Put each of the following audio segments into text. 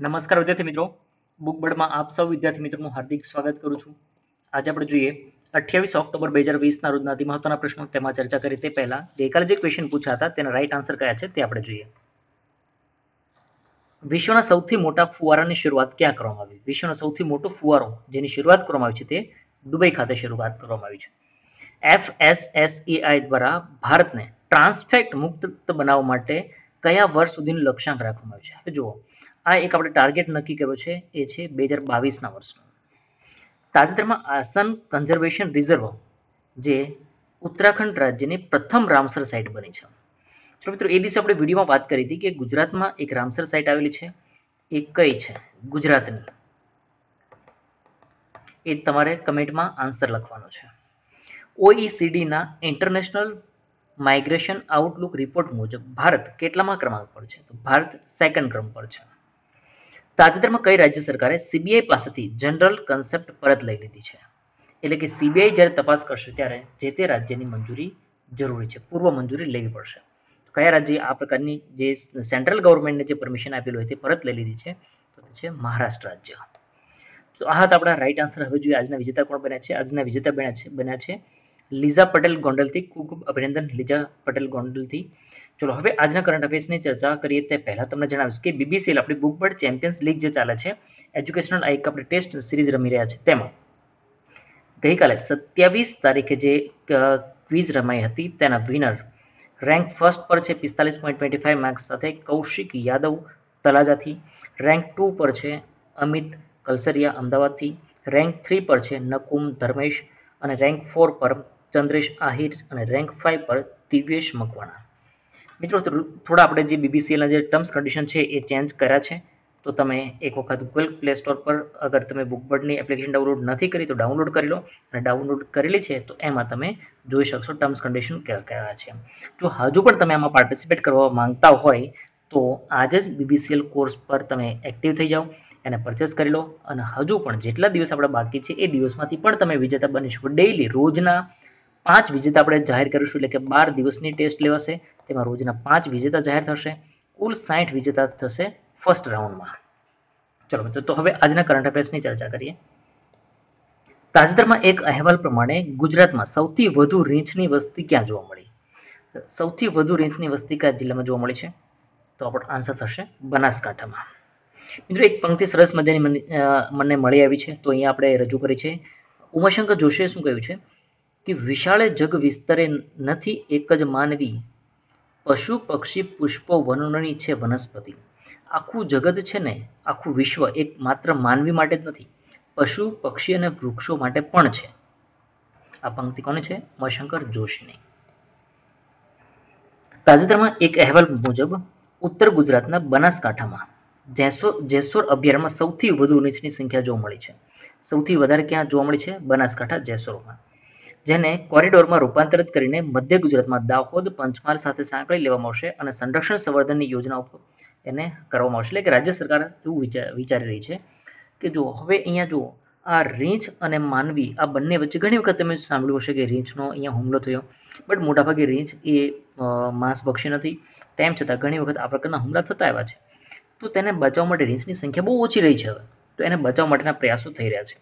નમસ્કાર વિદ્યાર્થી મિત્રો. બુકબર્ડમાં આપ સૌ વિદ્યાર્થી મિત્રોનું હાર્દિક સ્વાગત કરું છું. આજે આપણે જોઈએ અઠ્યાવીસ ઓક્ટોબર બે હજાર વીસના રોજના અતિ મહત્વના પ્રશ્નો. તેમાં ચર્ચા કરી તે પહેલા ગઈકાલે જે ક્વેશ્ચન પૂછ્યા હતા તેના રાઈટ આન્સર કયા છે તે આપણે જોઈએ. વિશ્વના સૌથી મોટા ફુવારાની શરૂઆત ક્યાં કરવામાં આવી? વિશ્વનો સૌથી મોટો ફુવારો જેની શરૂઆત કરવામાં આવી છે તે દુબઈ ખાતે શરૂઆત કરવામાં આવી છે. એફએસએસઈઆઈ દ્વારા ભારતને ટ્રાન્સફેક્ટ મુક્ત બનાવવા માટે કયા વર્ષ સુધીનું લક્ષ્યાંક રાખવામાં આવ્યું છે? હવે જુઓ. આ એક આપણે ટાર્ગેટ નક્કી કર્યો છે, એ છે બે હજાર બાવીસના વર્ષનો. તાજેતરમાં આસન કન્ઝર્વેશન રિઝર્વ જે ઉત્તરાખંડ રાજ્યની પ્રથમ રામસર સાઇટ બની છે. ચલો મિત્રો, એ દિવસે આપણે વિડીયોમાં વાત કરી હતી કે ગુજરાતમાં એક રામસર સાઇટ આવેલી છે. એ કઈ છે? ગુજરાતની. એ તમારે કમેન્ટમાં આન્સર લખવાનો છે. ઓઈસીડીના ઇન્ટરનેશનલ માઇગ્રેશન આઉટલુક રિપોર્ટ મુજબ ભારત કેટલામાં ક્રમાંક પર છે? તો ભારત સેકન્ડ ક્રમ પર છે. તાજેતરમાં કઈ રાજ્ય સરકારે સીબીઆઈ પાસેથી જનરલ કન્સેપ્ટ પરત લઈ લીધી છે? એટલે કે સીબીઆઈ જ્યારે તપાસ કરશે ત્યારે જે તે રાજ્યની મંજૂરી જરૂરી છે, પૂર્વ મંજૂરી લેવી પડશે. કયા રાજ્યે આ પ્રકારની જે સેન્ટ્રલ ગવર્મેન્ટને જે પરમિશન આપેલું હોય તે પરત લઈ લીધી છે? તો છે મહારાષ્ટ્ર રાજ્ય. તો આ હતા આપણા રાઈટ આન્સર હવે જોઈએ આજના વિજેતા કોણ બન્યા છે? આજના વિજેતા બન્યા છે બન્યા છે લીઝા પટેલ ગોંડલથી. ખૂબ ખૂબ અભિનંદન લીઝા પટેલ ગોંડલથી. ચલો, હવે આજના કરંટ અફેર્સની ચર્ચા કરીએ તે પહેલાં તમને જણાવીશ કે બીબીસીએલ આપણી બુક બર્ડ ચેમ્પિયન્સ લીગ જે ચાલે છે એજ્યુકેશનલ એક આપણે ટેસ્ટ સિરીઝ રમી રહ્યા છે. તેમાં ગઈકાલે સત્યાવીસ તારીખે જે ક્વિઝ રમાઈ હતી, તેના વિનર રેન્ક ફર્સ્ટ પર છે પિસ્તાલીસ પોઈન્ટ ટ્વેન્ટી ફાઈવ માર્ક્સ સાથે કૌશિક યાદવ તલાજાથી રેન્ક ટુ પર છે અમિત કલસરિયા અમદાવાદથી રેન્ક થ્રી પર છે નકુમ ધર્મેશ અને રેન્ક ફોર પર ચંદ્રેશ આહિર અને રેન્ક ફાઇવ પર દિવ્યેશ મકવાણા. મિત્રો, થોડા આપણે જે બીબીસીએલના જે ટર્મ્સ કન્ડિશન છે, એ ચેન્જ કર્યા છે. તો તમે એક વખત ગૂગલ પ્લે સ્ટોર પર અગર તમે બુકબર્ડની એપ્લિકેશન ડાઉનલોડ નથી કરી, તો ડાઉનલોડ કરી લો. અને ડાઉનલોડ કરેલી છે, તો એમાં તમે જોઈ શકશો ટર્મ્સ કન્ડિશન કયા છે. જો હજુ પણ તમે આમાં પાર્ટિસિપેટ કરવા માંગતા હોય, તો આજે જ બીબીસીએલ કોર્સ પર તમે એક્ટિવ થઈ જાઓ, એને પરચેસ કરી લો. અને હજુ પણ જેટલા દિવસ આપણા બાકી છે, એ દિવસમાંથી પણ તમે વિજેતા બની શકો. રોજના પાંચ વિજેતા આપણે જાહેર કરીશું, એટલે કે બાર દિવસની ટેસ્ટ લેવાશે. તેમાં રોજના પાંચ વિજેતા જાહેર થશે. કુલ સાઠ વિજેતા થશે ફર્સ્ટ રાઉન્ડમાં ચલો મિત્રો, તો હવે આજના કરંટ અફેર્સની ચર્ચા કરીએ. તાજેતરમાં એક અહેવાલ પ્રમાણે ગુજરાતમાં સૌથી વધુ રીંછની વસ્તી ક્યાં જોવા મળી? સૌથી વધુ રીંછની વસ્તી કયા જિલ્લામાં જોવા મળી છે? તો આપણો આન્સર થશે બનાસકાંઠામાં. મિત્રો, એક પંક્તિ સરસ મજાની મને મળી આવી છે. તો અહીંયા આપણે રજૂ કરી છે. ઉમાશંકર જોશીએ શું કહ્યું છે? કે વિશાળે જગ વિસ્તરે નથી, એક જ માનવી પશુ પક્ષી પુષ્પો વનોની છે વનસ્પતિ. આખું જગત છે ને, આખું વિશ્વ એક માત્ર માનવી માટે જ નથી, પશુ, પક્ષી અને વૃક્ષો માટે પણ છે. આ પંક્તિ કોને છે? મશંકર જોશીની. તાજેતરમાં એક અહેવાલ મુજબ, ઉત્તર ગુજરાતના બનાસકાંઠામાં જેસોર જેસોર અભયારણ્યમાં સૌથી વધુ રીંછની સંખ્યા જોવા મળી છે. સૌથી વધારે ક્યાં જોવા મળી છે? બનાસકાંઠા, જેસોરમાં. જેને કોરિડોરમાં રૂપાંતરિત કરીને મધ્ય ગુજરાતમાં દાહોદ, પંચમહાલ સાથે સાંકળી લેવામાં આવશે અને સંરક્ષણ સંવર્ધનની યોજના ઉપર એને કરવામાં આવશે. એટલે કે રાજ્ય સરકાર એવું વિચારી રહી છે કે જો હવે અહીંયા જુઓ, આ રીંછ અને માનવી, આ બંને વચ્ચે ઘણી વખત તમે સાંભળ્યું હશે કે રીંછનો અહીંયા હુમલો થયો. બટ મોટાભાગે રીંછ એ માંસભક્ષી નથી. તેમ છતાં ઘણી વખત આ પ્રકારના હુમલા થતા આવ્યા છે. તો તેને બચાવવા માટે રીંછની સંખ્યા બહુ ઓછી રહી છે હવે. તો એને બચાવવા માટેના પ્રયાસો થઈ રહ્યા છે.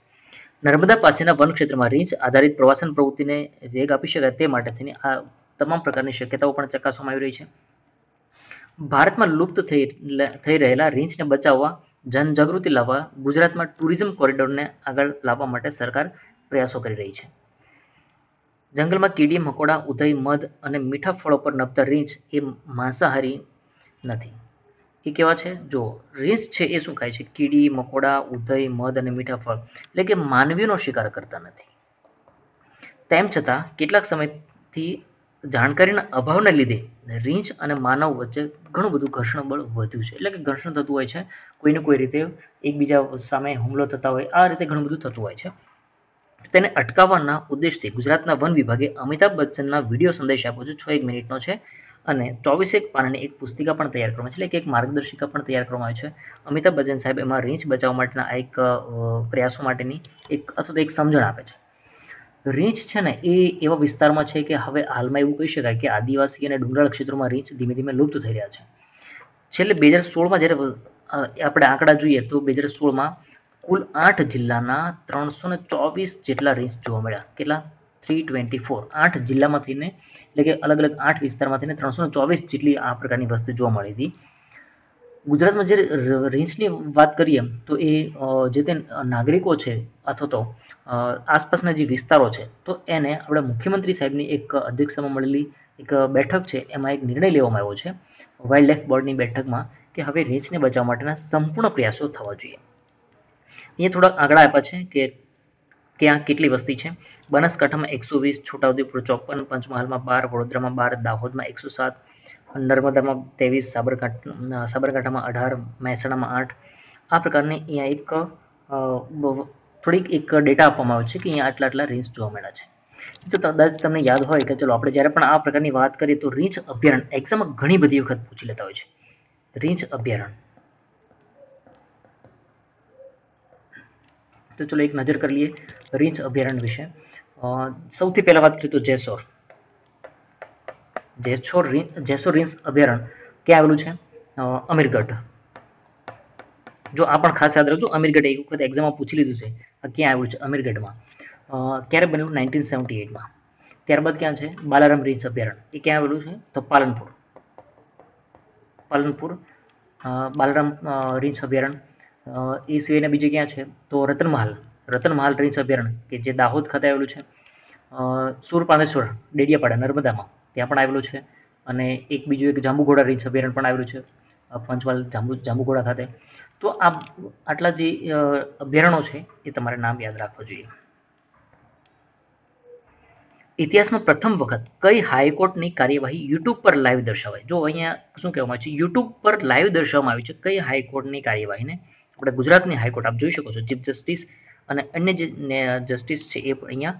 નર્મદા પાસેના વન ક્ષેત્રમાં આધારિત પ્રવાસન પ્રવૃત્તિને વેગ આપી શકાય તે માટે તેની આ તમામ પ્રકારની શક્યતાઓ પણ ચકાસવામાં આવી રહી છે. ભારતમાં લુપ્ત થઈ થઈ રહેલા રીંછને બચાવવા, જનજાગૃતિ લાવવા, ગુજરાતમાં ટુરિઝમ કોરિડોરને આગળ લાવવા માટે સરકાર પ્રયાસો કરી રહી છે. જંગલમાં કીડી, મકોડા ઉદય મધ અને મીઠા ફળો પર નભતા રીંછ એ માંસાહારી નથી. એ કેવા છે? જો રીંછ છે એ શું ખાય છે? કીડી, મકોડા ઉદય મધ અને મીઠા ફળ. એટલે કે માનવીનો શિકાર કરતા નથી. તેમ છતાં, કેટલાક સમયથી જાણકારીના અભાવને લીધે રીંછ અને માનવ વચ્ચે ઘણું બધું ઘર્ષણ બળ વધ્યું છે. એટલે કે ઘર્ષણ થતું હોય છે, કોઈને કોઈ રીતે એકબીજા સામે હુમલો થતા હોય, આ રીતે ઘણું બધું થતું હોય છે. તેને અટકાવવાના ઉદ્દેશથી ગુજરાતના વન વિભાગે અમિતાભ બચ્ચનના વીડિયો સંદેશ આપ્યો છે, છ એક મિનિટનો છે. અને ચોવીસેક પાનાની એક પુસ્તિકા પણ તૈયાર કરવામાં છે, એટલે એક માર્ગદર્શિકા પણ તૈયાર કરવામાં આવી છે. અમિતાભ બચ્ચન સાહેબ એમાં રીંછ બચાવવા માટેના એક પ્રયાસો માટેની એક અથવા તો એક સમજણ આપે છે. રીંછ છે ને એ એવા વિસ્તારમાં છે કે હવે હાલમાં એવું કહી શકાય કે આદિવાસી અને ડુંગરાળ ક્ષેત્રોમાં રીંછ ધીમે ધીમે લુપ્ત થઈ રહ્યા છે. છેલ્લે બે હજાર સોળમાં જ્યારે આપણે આંકડા જોઈએ તો બે હજાર સોળમાં કુલ આઠ જિલ્લાના ત્રણસો ને ચોવીસ જેટલા રીંછ જોવા મળ્યા. કેટલા? Three twenty four. આઠ જિલ્લામાંથીને એટલે કે અલગ અલગ આઠ વિસ્તારમાંથી ત્રણસો ચોવીસ જેટલી આ પ્રકારની વસ્તુ જોવા મળી હતી. ગુજરાતમાં જે રેન્જની વાત કરીએ તો એ જે તે નાગરિકો છે અથવા તો આસપાસના જે વિસ્તારો છે, તો એને આપણે મુખ્યમંત્રી સાહેબની એક અધ્યક્ષતામાં મળેલી એક બેઠક છે, એમાં એક નિર્ણય લેવામાં આવ્યો છે વાઇલ્ડ લાઇફ બોર્ડની બેઠકમાં કે હવે રેંચને બચાવવા માટેના સંપૂર્ણ પ્રયાસો થવા જોઈએ. અહીંયા થોડાક આંકડા આપ્યા છે કે ત્યાં કેટલી વસ્તી છે? બનાસકાંઠામાં એકસો વીસ, છોટાઉદેપુર ચોપન, પંચમહાલમાં બાર, વડોદરામાં બાર, દાહોદમાં એકસો સાત, નર્મદામાં ત્રેવીસ, સાબરકાંઠા સાબરકાંઠામાં અઢાર, મહેસાણામાં આઠ. આ પ્રકારની અહીંયા એક થોડીક એક ડેટા આપવામાં આવે છે કે અહીંયા આટલા આટલા રેન્જ જોવા મળ્યા છે. તો કદાચ તમને યાદ હોય કે ચલો આપણે જ્યારે પણ આ પ્રકારની વાત કરીએ તો રીંછ અભયારણ્ય એક્ઝામમાં ઘણી બધી વખત પૂછી લેતા હોય છે. રીંછ અભયારણ્ય તો ચલો એક નજર કરી લઈએ. રીંછ અભયારણ્ય વિશે. સૌથી પહેલા વાત કરીએ તો જેસોર. જેસોર જેસોર રીંછ અભયારણ્ય ક્યાં આવેલું છે? અમીરગઢ. જો આ પણ ખાસ યાદ રાખજો, અમીરગઢ એક વખત એક્ઝામમાં પૂછી લીધું છે ક્યાં આવેલું છે અમીરગઢમાં. ક્યારે બન્યું? નાઇન્ટીન સેવન્ટી એટમાં ત્યારબાદ ક્યાં છે? બાલારામ રીંછ અભયારણ્ય. એ ક્યાં આવેલું છે? તો પાલનપુર. પાલનપુર બાલારામ રીંછ અભયારણ્ય. એ સિવાયના બીજે ક્યાં છે? તો રતનમહાલ. રતનમહાલ રીંછ અભયારણ્ય કે જે દાહોદ ખાતે આવેલું છે સુરપામેશ્વર ડેડિયાપાડા, નર્મદામાં, ત્યાં પણ આવેલું છે. અને એક બીજું એક જાંબુઘોડા રીંછ અભયારણ્ય પણ આવેલું છે પંચમહાલ જાંબુ, જાંબુઘોડા ખાતે. તો આ આટલા જે અભયારણો છે, એ તમારે નામ યાદ રાખવું જોઈએ. ઇતિહાસમાં પ્રથમ વખત કઈ હાઈકોર્ટની કાર્યવાહી યુટ્યુબ પર લાઈવ દર્શાવાય? જો અહીંયા શું કહેવામાં આવે છે? યુટ્યુબ પર લાઈવ દર્શાવવામાં આવી છે કઈ હાઈકોર્ટની કાર્યવાહીને? આપણે ગુજરાતની હાઈકોર્ટ, આપ જોઈ શકો છો, ચીફ જસ્ટિસ અને અન્ય જે જસ્ટિસ છે એ અહીંયા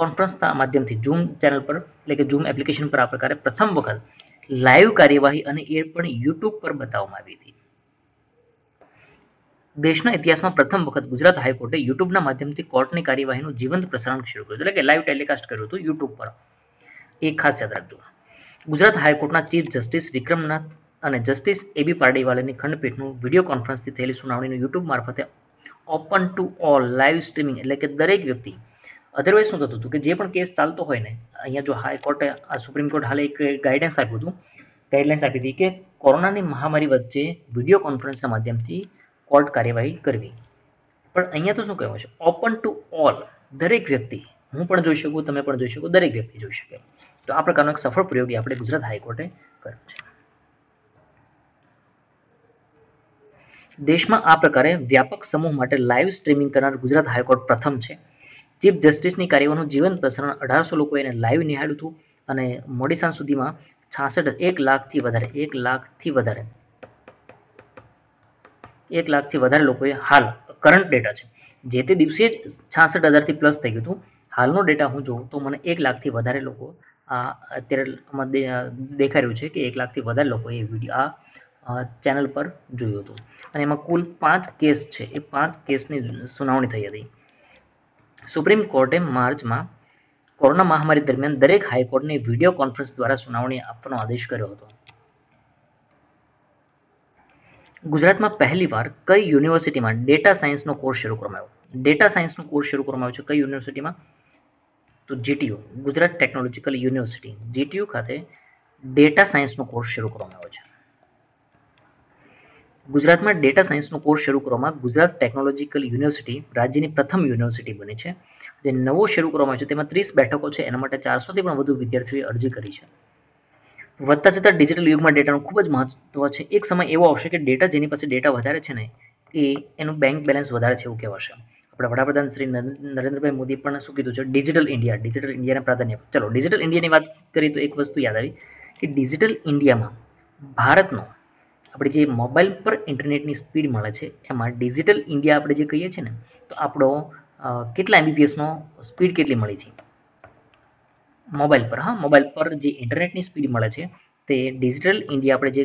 કોન્ફરન્સના માધ્યમથી ઝૂમ ચેનલ પર, એટલે કે ઝૂમ એપ્લિકેશન પર આ પ્રકારે પ્રથમ વખત લાઈવ કાર્યવાહી અને એ પણ યુટ્યુબ પર બતાવવામાં આવી હતી. દેશના ઇતિહાસમાં પ્રથમ વખત ગુજરાત હાઈકોર્ટે યુટ્યુબના માધ્યમથી કોર્ટની કાર્યવાહીનું જીવંત પ્રસારણ શરૂ કર્યું એટલે કે લાઈવ ટેલિકાસ્ટ કર્યું હતું યુટ્યુબ પર. એ ખાસ યાદ રાખજો. ગુજરાત હાઈકોર્ટના ચીફ જસ્ટિસ વિક્રમનાથ અને જસ્ટિસ એબી પારડીવાલાની ખંડપીઠનું વીડિયો કોન્ફરન્સથી થયેલી સુનાવણીનું યુટ્યુબ મારફતે open to all, live streaming, એટલે કે દરેક વ્યક્તિ. અધરવાઇઝ શું થતું હતું કે જે પણ કેસ ચાલતો હોય ને, અહીંયા જો હાઈકોર્ટે સુપ્રીમ કોર્ટ હાલે એક ગાઈડન્સ આપ્યું હતું ગાઈડલાઇન્સ આપી હતી કે કોરોનાની મહામારી વચ્ચે વીડિયો કોન્ફરન્સના માધ્યમથી કોર્ટ કાર્યવાહી કરવી. પણ અહીંયા તો શું કહેવાય છે? ઓપન ટુ ઓલ દરેક વ્યક્તિ, હું પણ જોઈ શકું, તમે પણ જોઈ શકો, દરેક વ્યક્તિ જોઈ શકે. તો આ પ્રકારનો એક સફળ પ્રયોગ આપણે ગુજરાત હાઈકોર્ટે કર્યો છે. દેશમાં આ પ્રકારે વ્યાપક સમૂહ માટે લાઈવ સ્ટ્રીમિંગ કરનાર ગુજરાત હાઈકોર્ટ પ્રથમ છે. ચીફ જસ્ટિસની કાર્યવાહીનું જીવંત પ્રસારણ અઢારસો લોકોએ લાઈવ નિહાળ્યું હતું અને મોડી સાંજ સુધીમાં છાસઠ એક લાખથી વધારે, એક લાખથી વધારે, એક લાખથી વધારે લોકોએ હાલ કરંટ ડેટા છે. જે તે દિવસે જ છાસઠ હજારથી પ્લસ થઈ ગયું હતું. હાલનો ડેટા હું જોઉં તો મને એક લાખથી વધારે લોકો આ અત્યારે દેખાઈ રહ્યું છે કે એક લાખથી વધારે લોકોએ વીડિયો આ ચેનલ પર જોયું હતું. અને એમાં કુલ પાંચ કેસ છે. એ પાંચ કેસની સુનાવણી થઈ હતી. સુપ્રીમ કોર્ટે માર્ચમાં કોરોના મહામારી દરમિયાન દરેક હાઈકોર્ટને વીડિયો કોન્ફરન્સ દ્વારા સુનાવણી આપવાનો આદેશ કર્યો હતો. ગુજરાતમાં પહેલીવાર કઈ યુનિવર્સિટીમાં ડેટા સાયન્સનો કોર્સ શરૂ કરવામાં આવ્યો? ડેટા સાયન્સનો કોર્સ શરૂ કરવામાં આવ્યો છે કઈ યુનિવર્સિટીમાં? તો GTU, Gujarat technological university. GTU ખાતે ડેટા સાયન્સનો કોર્સ શરૂ કરવામાં આવ્યો છે. ગુજરાતમાં ડેટા સાયન્સનો કોર્સ શરૂ કરવામાં ગુજરાત ટેકનોલોજીકલ યુનિવર્સિટી રાજ્યની પ્રથમ યુનિવર્સિટી બની છે. જે નવો શરૂ કરવામાં આવ્યો છે, તેમાં ત્રીસ બેઠકો છે, એના માટે ચારસોથી પણ વધુ વિદ્યાર્થીઓએ અરજી કરી છે. વધતા જતા ડિજિટલ યુગમાં ડેટાનું ખૂબ જ મહત્વ છે. એક સમય એવો આવશે કે ડેટા જેની પાસે ડેટા વધારે છે ને, એ એનું બેંક બેલેન્સ વધારે છે એવું કહેવાશે. આપણા વડાપ્રધાન શ્રી નરેન્દ્રભાઈ મોદી પણ શું કીધું છે? ડિજિટલ ઇન્ડિયા ડિજિટલ ઇન્ડિયાને પ્રાધાન્ય. ચલો ડિજિટલ ઇન્ડિયાની વાત કરીએ તો એક વસ્તુ યાદ આવી કે ડિજિટલ ઇન્ડિયામાં ભારતનો આપણે જે મોબાઈલ પર ઇન્ટરનેટની સ્પીડ મળે છે, એમાં ડિજિટલ ઇન્ડિયા આપણે જે કહીએ છીએ ને, તો આપણો કેટલા એમબીપીએસનો સ્પીડ કેટલી મળી છે? મોબાઈલ પર, હા, મોબાઈલ પર જે ઇન્ટરનેટની સ્પીડ મળે છે, તે ડિજિટલ ઇન્ડિયા આપણે જે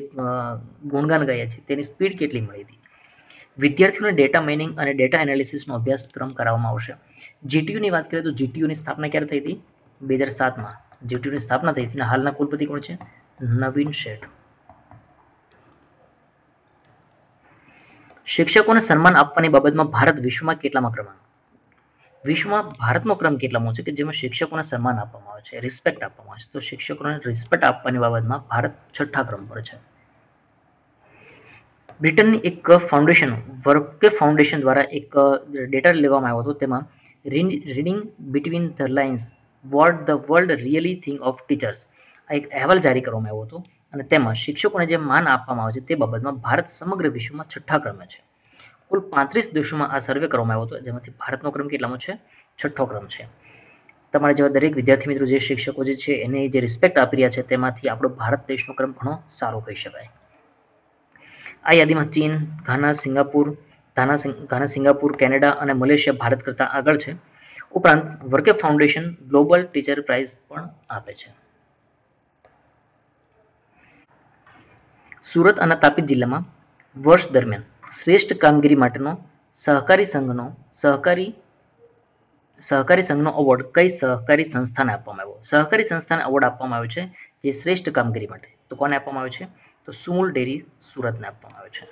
ગુણગાન ગયા છે તેની સ્પીડ કેટલી મળી હતી? વિદ્યાર્થીઓને ડેટા માઇનિંગ અને ડેટા એનાલિસિસનો અભ્યાસક્રમ કરાવવામાં આવશે. જીટીયુની વાત કરીએ તો જીટીયુની સ્થાપના ક્યારે થઈ હતી? બે હજાર સાતમાં. જીટીયુની સ્થાપના થઈ હતી અને હાલના કુલપતિ કોણ છે? નવીન શેઠ. શિક્ષકોને સન્માન આપવાની બાબતમાં ભારત વિશ્વમાં કેટલામાં ક્રમાંક વિશ્વમાં ભારતનો ક્રમ કેટલામો છે કે જેમાં શિક્ષકોને સન્માન આપવામાં આવે છે રિસ્પેક્ટ આપવામાં આવે છે? તો શિક્ષકોને રિસ્પેક્ટ આપવાની બાબતમાં ભારત છઠ્ઠા ક્રમ પર છે. બ્રિટનની એક ફાઉન્ડેશન વર્કે ફાઉન્ડેશન દ્વારા એક ડેટા લેવામાં આવ્યો હતો. તેમાં reading between the lines what the world really think of teachers આ એક અહેવાલ જારી કરવામાં આવ્યો હતો. અને તેમાં શિક્ષકોને જે માન આપવામાં આવે છે તે બાબતમાં ભારત સમગ્ર વિશ્વમાં છઠ્ઠા ક્રમે છે. કુલ પાંત્રીસ દેશોમાં આ સર્વે કરવામાં આવ્યો હતો, જેમાંથી ભારતનો ક્રમ કેટલામાં છે? છઠ્ઠો ક્રમ છે. તમારા જેવા દરેક વિદ્યાર્થી મિત્રો, જે શિક્ષકો જે છે, એને જે રિસ્પેક્ટ આપી રહ્યા છે, તેમાંથી આપણો ભારત દેશનો ક્રમ ઘણો સારો કહી શકાય. આ યાદીમાં ચીન, Ghana, Singapore Ghana, Singapore, Canada અને મલેશિયા ભારત કરતાં આગળ છે. ઉપરાંત, Varkey foundation global teacher prize પણ આપે છે. સુરત અને તાપી જિલ્લામાં વર્ષ દરમિયાન શ્રેષ્ઠ કામગીરી માટેનો સહકારી સંઘનો સહકારી સહકારી સંઘનો એવોર્ડ કઈ સહકારી સંસ્થાને આપવામાં આવ્યો? સહકારી સંસ્થાને એવોર્ડ આપવામાં આવ્યો છે જે શ્રેષ્ઠ કામગીરી માટે. તો કોને આપવામાં આવ્યો છે? તો સુમૂલ ડેરી સુરતને આપવામાં આવ્યો છે.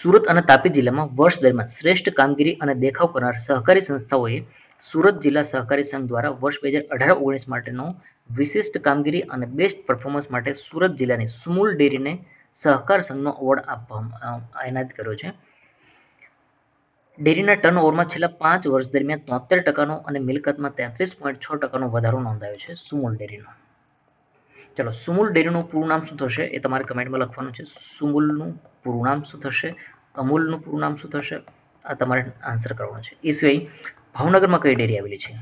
સુરત અને તાપી જિલ્લામાં વર્ષ દરમિયાન શ્રેષ્ઠ કામગીરી અને દેખાવ કરનાર સહકારી સંસ્થાઓએ સુરત જિલ્લા સહકારી સંઘ દ્વારા વર્ષ બે હજાર અઢાર ઓગણીસ માટેનો વિશિષ્ટ કામગીરી અને બેસ્ટ પરફોર્મન્સ માટે સુરત જિલ્લાની સુમૂલ ડેરીને સહકાર સંઘનો એવોર્ડ આપવામાં એનાયત કર્યો છે. ડેરીના ટર્નઓવરમાં છેલ્લા પાંચ વર્ષ દરમિયાન તોતેર ટકાનો અને મિલકતમાં તેત્રીસ પોઈન્ટ છ ટકાનો વધારો નોંધાયો છે સુમુલ ડેરીનો. ચલો સુમૂલ ડેરીનું પૂરું નામ શું થશે એ તમારે કમેન્ટમાં લખવાનું છે. સુમુલનું પૂરું નામ શું થશે? અમૂલનું પૂરું નામ શું થશે? આ તમારે આન્સર કરવાનો છે. એ સિવાય ભાવનગરમાં કઈ ડેરી આવેલી છે?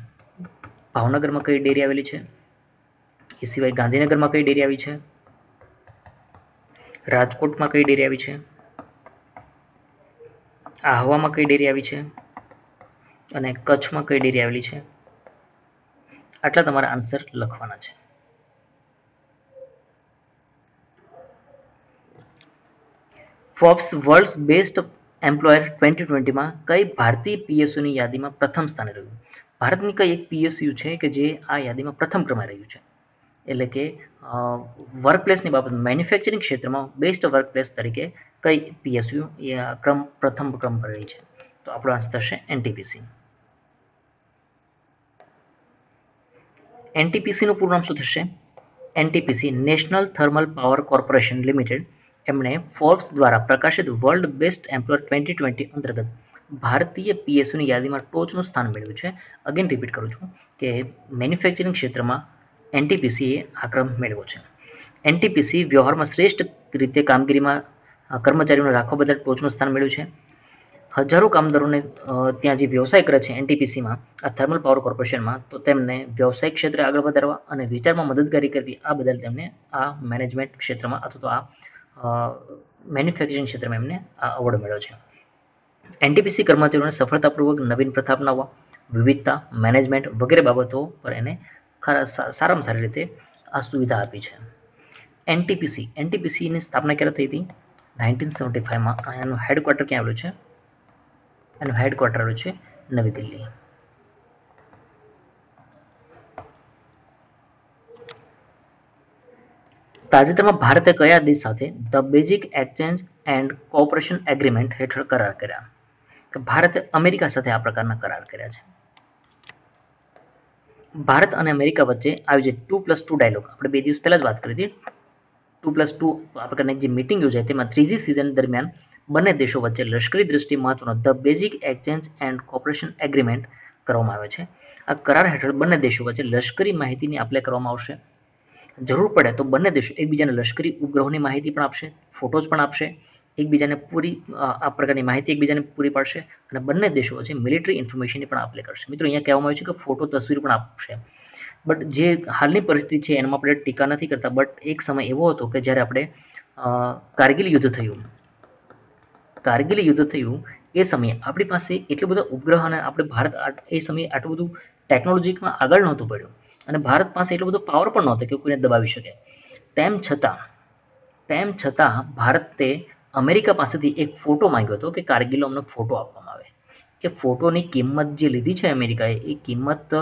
ભાવનગરમાં કઈ ડેરી આવેલી છે? એ સિવાય ગાંધીનગરમાં કઈ ડેરી આવી છે? રાજકોટમાં કઈ ડેરી આવી છે? આહવામાં કઈ ડેરી આવી છે? અને કચ્છમાં કઈ ડેરી આવેલી છે? આટલા તમારા આન્સર લખવાના છે. Forbes world best employer twenty ટ્વેન્ટીમાં કઈ ભારતીય પીએસયુની યાદીમાં પ્રથમ સ્થાને રહ્યું? ભારતની કઈ એક પીએસયુ છે કે જે આ યાદીમાં પ્રથમ ક્રમે રહ્યું છે? એટલે કે વર્કપ્લેસની બાબત મેન્યુફેક્ચરિંગ ક્ષેત્રમાં બેસ્ટ વર્કપ્લેસ તરીકે કઈ પીએસયુ એ ક્રમ, પ્રથમ ક્રમ પર રહી છે? તો આપણો આન્સર થશે એનટીપીસી એનટીપીસીનું પૂરું નામ શું થશે? NTPC national thermal power corporation limited એમણે ફોર્બ્સ દ્વારા પ્રકાશિત world best employer twenty twenty અંતર્ગત ભારતીય પીએસયુની યાદીમાં ટોચનું સ્થાન મેળવ્યું છે. અગેન રિપીટ કરું છું કે મેન્યુફેક્ચરિંગ ક્ષેત્રમાં એનટીપીસીએ આ ક્રમ મેળવ્યો છે. એનટીપીસી વ્યવહારમાં શ્રેષ્ઠ રીતે કામગીરીમાં કર્મચારીઓને રાખવા બદલ ટોચનું સ્થાન મેળવ્યું છે. હજારો કામદારોને ત્યાં જે વ્યવસાય કરે છે એનટીપીસીમાં આ થર્મલ પાવર કોર્પોરેશનમાં, તો તેમને વ્યવસાયિક ક્ષેત્રે આગળ વધારવા અને વિચારમાં મદદગારી કરવી, આ બદલ તેમને આ મેનેજમેન્ટ ક્ષેત્રમાં અથવા તો આ મેન્યુફેક્ચરિંગ ક્ષેત્રમાં એમને આ એવોર્ડ મળ્યો છે. એનટીપીસી કર્મચારીઓને સફળતાપૂર્વક નવીન પ્રથા અપનાવવા, વિવિધતા, મેનેજમેન્ટ વગેરે બાબતો પર એને સારામાં સારી રીતે આ સુવિધા આપી છે. એનટીપીસી એનટીપીસીની સ્થાપના ક્યારે થઈ હતી? નાઇન્ટીન સેવન્ટી ફાઇવમાં એનું હેડક્વાર્ટર ક્યાં આવેલું છે? એનું હેડક્વાર્ટર આવેલું છે નવી દિલ્હી. તાજેતરમાં ભારતે કયા દેશ સાથે the basic exchange and cooperation agreement હેઠળ કરાર કર્યા? ભારતે અમેરિકા સાથે આ પ્રકારના કરાર કર્યા છે? ભારત અને અમેરિકા વચ્ચે આવી જે ટુ પ્લસ ટુ ડાયલોગ આપણે બે દિવસ પહેલાં જ વાત કરી હતી. ટુ પ્લસ ટુ આપણે જે મિટિંગ યોજાય તેમાં ત્રીજી સિઝન દરમિયાન બંને દેશો વચ્ચે લશ્કરી દ્રષ્ટિ મહત્વનો the basic exchange and cooperation agreement કરવામાં આવે છે. આ કરાર હેઠળ બંને દેશો વચ્ચે લશ્કરી માહિતીની આપલે કરવામાં આવશે. જરૂર પડે તો બંને દેશો એકબીજાને લશ્કરી ઉપગ્રહોની માહિતી પણ આપશે ફોટોઝ પણ આપશે. એકબીજાને પૂરી આ પ્રકારની માહિતી એકબીજાને પૂરી પાડશે અને બંને દેશો છે મિલિટરી ઇન્ફોર્મેશનની પણ આપલે કરશે. મિત્રો, અહીંયા કહેવામાં આવ્યું છે કે ફોટો તસવીર પણ આપશે. બટ જે હાલની પરિસ્થિતિ છે એમાં આપણે ટીકા નથી કરતા. બટ એક સમય એવો હતો કે જ્યારે આપણે કારગિલ યુદ્ધ થયું. કારગિલ યુદ્ધ થયું, એ સમયે આપણી પાસે એટલો બધો ઉપગ્રહ અને આપણે ભારત એ સમયે આટલું બધું ટેકનોલોજીમાં આગળ નહોતું પડ્યું. અને ભારત પાસે એટલો બધો પાવર પણ નહોતો કે કોઈને દબાવી શકે. તેમ છતાં તેમ છતાં ભારતે અમેરિકા પાસેથી એક ફોટો માંગ્યો હતો કે કારગિલનો અમને ફોટો આપવામાં આવે. કે ફોટોની કિંમત જે લીધી છે અમેરિકાએ, એ કિંમત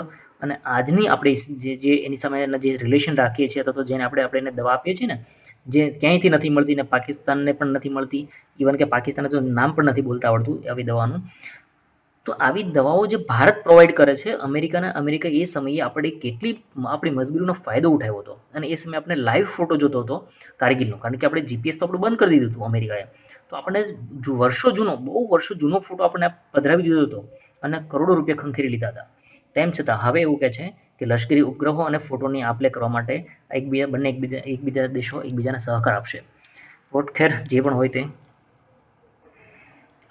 અને આજની આપણે જે જે એની સામે જે રિલેશન રાખીએ છીએ અથવા તો જેને આપણે આપણે એને દવા આપીએ છીએ ને, જે ક્યાંયથી નથી મળતી ને પાકિસ્તાનને પણ નથી મળતી ઇવન કે પાકિસ્તાને તો નામ પણ નથી બોલતા આવડતું આવી દવાનું. તો આવી દવાઓ જે ભારત પ્રોવાઈડ કરે છે અમેરિકાના અમેરિકા એ સમયે આપણે કેટલી, આપણી મજબૂરીનો ફાયદો ઉઠાવ્યો હતો. અને એ સમયે આપણે લાઈવ ફોટો જોતો હતો, કારગિલનો. કારણ કે આપણે જીપીએસ તો આપણું બંધ કરી દીધું હતું અમેરિકાએ. તો આપણે વર્ષો જૂનો, બહુ વર્ષો જૂનો ફોટો આપણે પધરાવી દીધો હતો અને કરોડો રૂપિયા ખંખેરી લીધા હતા. તેમ છતાં હવે એવું કહે છે કે લશ્કરી ઉપગ્રહો અને ફોટોની આપલે કરવા માટે એકબીજા બંને એકબીજા એકબીજા દેશો એકબીજાને સહકાર આપશે. વોટ ખેર, જે પણ હોય તે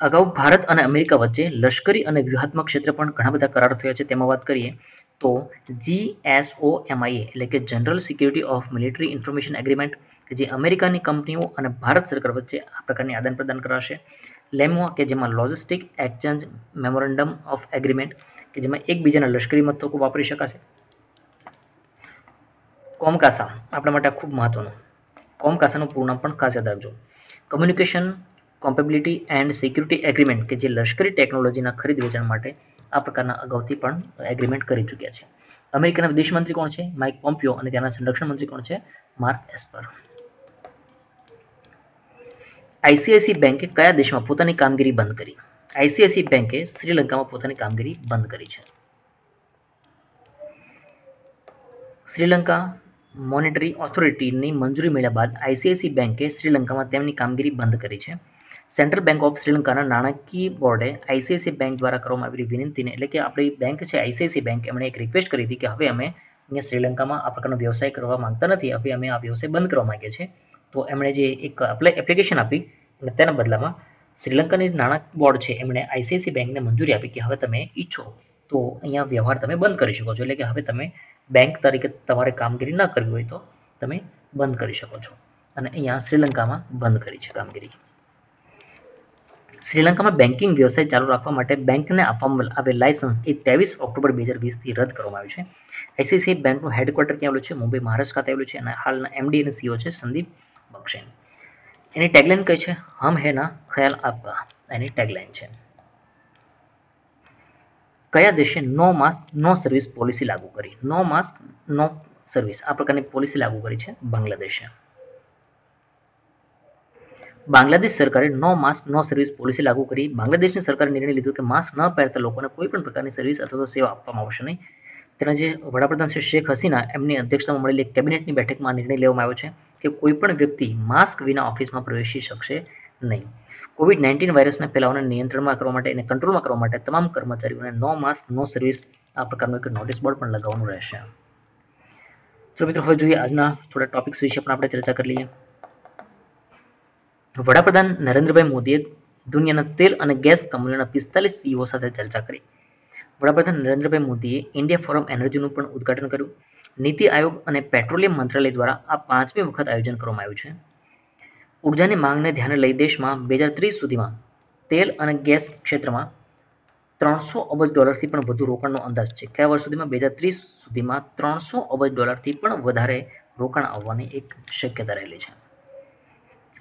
અગાઉ ભારત અને અમેરિકા વચ્ચે લશ્કરી અને વ્યૂહાત્મક ક્ષેત્રે પણ ઘણા બધા કરાર થયા છે, તેમાં વાત કરીએ તો G S O M I A એટલે કે general security of military information agreement કે જે અમેરિકાની કંપનીઓ અને ભારત સરકાર વચ્ચે આ પ્રકારની આદાન પ્રદાન કરાશે. લેમો કે જેમાં logistic exchange memorandum of agreement કે જેમાં એકબીજાના લશ્કરી મથકો વાપરી શકાશે. કોમકાસા, આપણા માટે ખૂબ મહત્વનું. કોમકાસાનું પૂર્ણ પણ ખાસ યાદ રાખજો. Communication compatibility and security agreement કે જે લશ્કરી ટેકનોલોજીના ખરીદ વેચાણ માટે આ પ્રકારના અગાઉથી પણ એગ્રીમેન્ટ કરી ચૂક્યા છે. અમેરિકાના વિદેશ મંત્રી કોણ છે? માઇક પોમ્પિયો અને ત્યાંના સંરક્ષણ મંત્રી કોણ છે? Mark Esper. આઈસીઆઈસી બેંકે કયા દેશમાં પોતાની કામગીરી બંધ કરી? આઈસીઆઈસી બેંકે શ્રીલંકામાં પોતાની કામગીરી બંધ કરી છે. શ્રીલંકા મોનેટરી ઓથોરિટીની મંજૂરી મળ્યા બાદ આઈસીઆઈસી બેંકે શ્રીલંકામાં તેમની કામગીરી બંધ કરી છે. સેન્ટ્રલ બેંક ઓફ શ્રીલંકાના નાણાકીય બોર્ડે આઈસીઆઈસી બેંક દ્વારા કરવામાં આવેલી વિનંતીને એટલે કે આપણી બેંક છે આઈસીઆઈસી બેંક એમણે એક રિક્વેસ્ટ કરી હતી કે હવે અમે અહીંયા શ્રીલંકામાં આ પ્રકારનો વ્યવસાય કરવા માંગતા નથી, હવે અમે આ વ્યવસાય બંધ કરવા માંગીએ છીએ. તો એમણે જે એક એપ્લિકેશન આપી અને તેના બદલામાં શ્રીલંકાની નાણાં બોર્ડ છે એમણે આઈસીઆઈસી બેંકને મંજૂરી આપી કે હવે તમે ઈચ્છો તો અહીંયા વ્યવહાર તમે બંધ કરી શકો છો. એટલે કે હવે તમે બેંક તરીકે તમારે કામગીરી ન કરવી હોય તો તમે બંધ કરી શકો છો. અને અહીંયા શ્રીલંકામાં બંધ કરી છે કામગીરી. શ્રીલંકામાં બેન્કિંગ વ્યવસાય ચાલુ રાખવા માટે બેંકને આપવામાં આવેલ લાયસન્સ એ ત્રેવીસ ઓક્ટોબર બે હજાર વીસથી રદ કરવામાં આવ્યું છે. આઈસીઆઈસીઆઈ બેંકનું હેડક્વાર્ટર ક્યાં આવેલું છે? મુંબઈ, મહારાષ્ટ્ર ખાતે આવેલું છે અને હાલના એમડી અને સીઓ છે સંદીપ બક્ષેન એની ટેગલાઇન કઈ છે? હમ હે ના, ખ્યાલ આપવા. એની ટેગલાઇન છે. કયા દેશે no mask no service policy લાગુ કરી? નો માસ્ક નો સર્વિસ આ પ્રકારની પોલિસી લાગુ કરી છે બાંગ્લાદેશે. બાંગ્લાદેશ સરકારે no mask, no service policy લાગુ કરી બાંગ્લાદેશની સરકારે નિર્ણય લીધો કે માસ્ક ન પહેરતા લોકોને કોઈ પણ પ્રકારની સર્વિસ અથવા તો સેવા આપવામાં આવશે નહીં. તેના જે વડાપ્રધાન શ્રી શેખ હસીના, એમની અધ્યક્ષતામાં મળેલી કેબિનેટની બેઠકમાં નિર્ણય લેવામાં આવ્યો છે કે કોઈપણ વ્યક્તિ માસ્ક વિના ઓફિસમાં પ્રવેશી શકશે નહીં. કોવિડ નાઇન્ટીન વાયરસના ફેલાવાને નિયંત્રણમાં કરવા માટે અને કંટ્રોલમાં કરવા માટે તમામ કર્મચારીઓને નો માસ્ક, નો સર્વિસ આ પ્રકારનું એક નોટિસ બોર્ડ પણ લગાવવાનું રહેશે. તો મિત્રો, હવે જોઈએ આજના થોડા ટોપિક્સ વિશે પણ આપણે ચર્ચા કરી લઈએ. વડાપ્રધાન નરેન્દ્રભાઈ મોદીએ દુનિયાના તેલ અને ગેસ કંપનીઓના પિસ્તાલીસ સીઈઓ સાથે ચર્ચા કરી. વડાપ્રધાન નરેન્દ્રભાઈ મોદીએ ઇન્ડિયા ફોરમ એનર્જીનું પણ ઉદઘાટન કર્યું. નીતિ આયોગ અને પેટ્રોલિયમ મંત્રાલય દ્વારા આ પાંચમી વખત આયોજન કરવામાં આવ્યું છે. ઉર્જાની માંગને ધ્યાને લઈ દેશમાં બે હજાર ત્રીસ સુધીમાં તેલ અને ગેસ ક્ષેત્રમાં ત્રણસો અબજ ડોલરથી પણ વધુ રોકાણનો અંદાજ છે. કયા વર્ષ સુધીમાં બે હજાર ત્રીસ સુધીમાં ત્રણસો અબજ ડોલરથી પણ વધારે રોકાણ આવવાની એક શક્યતા રહેલી છે.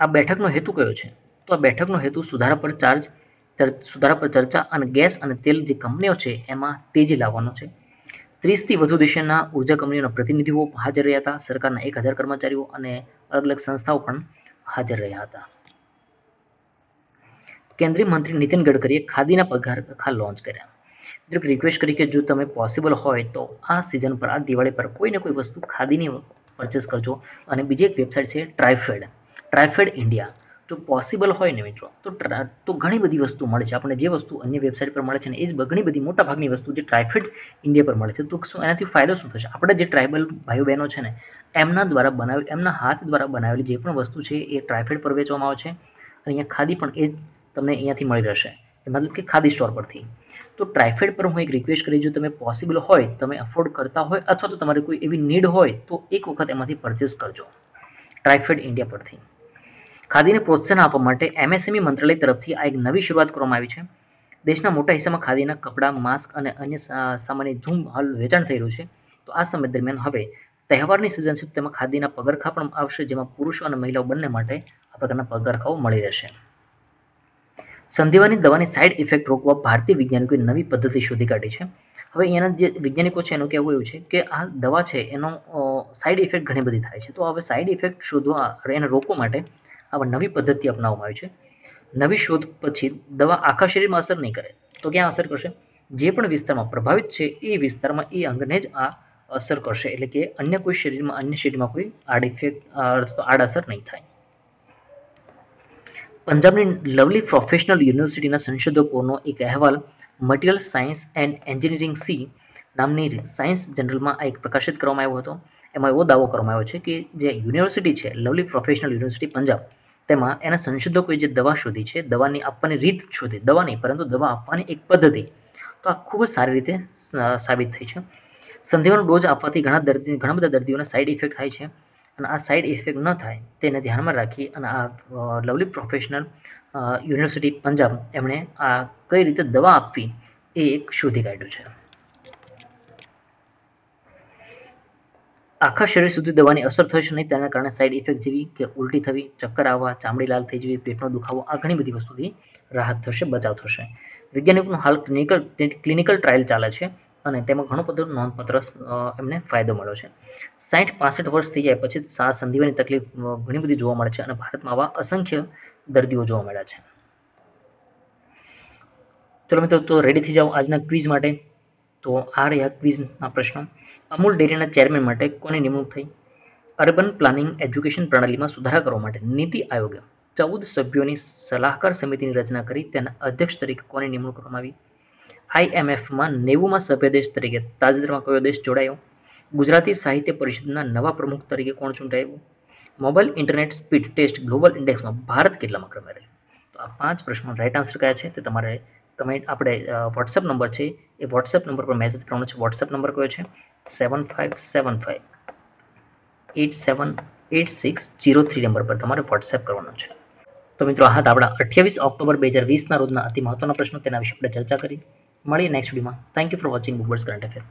આ બેઠકનો હેતુ કયો છે? તો આ બેઠકનો હેતુ સુધારા પર ચાર્જ સુધારા પર ચર્ચા અને ગેસ અને તેલ જે કંપનીઓ છે, એમાં તેજી લાવવાનો છે. ત્રીસથી વધુ દેશોના ઊર્જા કંપનીઓના પ્રતિનિધિઓ હાજર રહ્યા હતા. સરકારના એક હજાર કર્મચારીઓ અને અલગ અલગ સંસ્થાઓ પણ હાજર રહ્યા હતા. કેન્દ્રીય મંત્રી નીતિન ગડકરીએ ખાદીના પગાર ખા લોન્ચ કર્યા. મિત્રો રિક્વેસ્ટ કરી કે જો તમે પોસિબલ હોય તો આ સિઝન પર, આ દિવાળી પર કોઈ ને કોઈ વસ્તુ ખાદીની પરચેસ કરજો. અને બીજી એક વેબસાઇટ છે ટ્રાયફેડ ટ્રાયફેડ ઇન્ડિયા જો પોસિબલ હોય ને મિત્રો? તો તો ઘણી બધી વસ્તુ મળે છે. આપણને જે વસ્તુ અન્ય વેબસાઇટ પર મળે છે ને એ જ ઘણી બધી મોટા ભાગની વસ્તુ જે ટ્રાયફેડ ઇન્ડિયા પર મળે છે. તો શું, એનાથી ફાયદો શું થશે? આપણે જે ટ્રાઇબલ ભાઈઓ બહેનો છે ને, એમના દ્વારા બનાવેલ, એમના હાથ દ્વારા બનાવેલી જે પણ વસ્તુ છે એ ટ્રાયફેડ પર વેચવામાં આવે છે. અને અહીંયા ખાદી પણ એ તમને અહીંયાથી મળી રહેશે. મતલબ કે ખાદી સ્ટોર પરથી. તો ટ્રાયફેડ પર હું એક રિક્વેસ્ટ કરી જો તમે પોસિબલ હોય, તમે અફોર્ડ કરતા હોય, અથવા તો તમારે કોઈ એવી નીડ હોય, તો એક વખત એમાંથી પરચેસ કરજો. ટ્રાયફેડ ઇન્ડિયા પરથી. ખાદીને પ્રોત્સાહન આપવા માટે એમએસએમઈ મંત્રાલય તરફથી આ એક નવી શરૂઆત કરવામાં આવી છે. દેશના મોટા હિસ્સામાં ખાદીના કપડાં, માસ્ક અને અન્ય સામાન્ય ધૂમ હાલ વેચાણ થઈ રહ્યું છે. તો આ સમય દરમિયાન હવે તહેવારની સિઝન છે, તેમાં ખાદીના પગરખા પણ આવશે, જેમાં પુરુષો અને મહિલાઓ બંને માટે આ પ્રકારના પગરખાઓ મળી રહેશે. સંધિવાની દવાની સાઇડ ઇફેક્ટ રોકવા ભારતીય વૈજ્ઞાનિકોએ નવી પદ્ધતિ શોધી કાઢી છે. હવે એના જે વૈજ્ઞાનિકો છે, એનું કહેવું એવું છે કે આ દવા છે, એનો સાઇડ ઇફેક્ટ ઘણી બધી થાય છે. તો હવે સાઈડ ઇફેક્ટ શોધવા, એને રોકવા માટે આવા નવી પદ્ધતિ અપનાવવામાં આવી છે. નવી શોધ પછી દવા આખા શરીરમાં અસર નહીં કરે. તો ક્યાં અસર કરશે? જે પણ વિસ્તારમાં પ્રભાવિત છે, એ વિસ્તારમાં એ અંગને જ આ અસર કરશે. એટલે કે અન્ય કોઈ શરીરમાં, અન્ય શરીરમાં કોઈ આડ ઇફેક્ટ આડઅસર નહીં થાય. પંજાબની લવલી પ્રોફેશનલ યુનિવર્સિટીના સંશોધકોનો એક અહેવાલ material science and engineering C નામની સાયન્સ જનરલમાં આ એક પ્રકાશિત કરવામાં આવ્યો હતો. એમાં એવો દાવો કરવામાં આવ્યો છે કે જે યુનિવર્સિટી છે, લવલી પ્રોફેશનલ યુનિવર્સિટી પંજાબ તેમાં એના સંશોધકોએ જે દવા શોધી છે, દવાની આપવાની રીત શોધી, દવા નહીં, પરંતુ દવા આપવાની એક પદ્ધતિ. તો આ ખૂબ જ સારી રીતે સાબિત થઈ છે. સંધિવાનો ડોઝ આપવાથી ઘણા દર્દી, ઘણા બધા દર્દીઓને સાઈડ ઇફેક્ટ થાય છે. અને આ સાઈડ ઇફેક્ટ ન થાય તેને ધ્યાનમાં રાખી અને આ લવલી પ્રોફેશનલ યુનિવર્સિટી પંજાબ એમણે આ કઈ રીતે દવા આપવી એ એક શોધી કાઢ્યું છે. આખા શરીર સુધી દવાની અસર થશે નહીં. તેના કારણે સાઈડ ઇફેક્ટ જેવી કે ઉલટી થવી, ચક્કર આવવા, ચામડી લાલ થઈ જવી, પેટનો દુખાવો, આ ઘણી બધી વસ્તુથી રાહત થશે, બચાવ થશે. વૈજ્ઞાનિકનું હાલ ક્લિનિકલ ક્લિનિકલ ટ્રાયલ ચાલે છે અને તેમાં ઘણો બધો નોંધપાત્ર એમને ફાયદો મળ્યો છે. સાઠ પાસઠ વર્ષ થઈ જાય પછી શ્વાસ સંધિવાની તકલીફ ઘણી બધી જોવા મળે છે અને ભારતમાં આવા અસંખ્ય દર્દીઓ જોવા મળ્યા છે. ચલો મિત્રો, તો રેડી થઈ જાઓ આજના ક્વિઝ માટે. તો આ રહ્યા ક્વિઝના પ્રશ્નો. અમૂલ ડેરીના ચેરમેન માટે કોની નિમણૂક થઈ? અર્બન પ્લાનિંગ એજ્યુકેશન પ્રણાલીમાં સુધારા કરવા માટે નીતિ આયોગે ચૌદ સભ્યોની સલાહકાર સમિતિની રચના કરી તેના અધ્યક્ષ તરીકે કોની નિમણૂક કરવામાં આવી? આઈએમએફમાં નેવુંમાં સભ્ય દેશ તરીકે તાજેતરમાં કયો દેશ જોડાયો? ગુજરાતી સાહિત્ય પરિષદના નવા પ્રમુખ તરીકે કોણ ચૂંટાયું? Mobile internet speed test global ઇન્ડેક્સમાં Bharat કેટલામાં ક્રમે રહ્યું? તો આ પાંચ પ્રશ્નો રાઈટ આન્સર કયા છે તે તમારે કમેન્ટ આપણે વોટ્સએપ નંબર છે. એ વોટ્સએપ નંબર પર મેસેજ કરવાનો છે. વોટ્સએપ નંબર કયો છે? Seven five seven five eight seven eight six zero three number પર તમારે વોટ્સએપ કરવાનો છે. તો મિત્રો, આ હતા આપણા અઠ્યાવીસ ઓક્ટોબર બે હજાર વીસના રોજના અતિ મહત્વના પ્રશ્નો તેના વિશે આપણે ચર્ચા કરી. મળીએ નેક્સ્ટ વિડીયોમાં થેન્ક યુ ફોર વોચિંગ બુકબર્સ કરંટ અફેર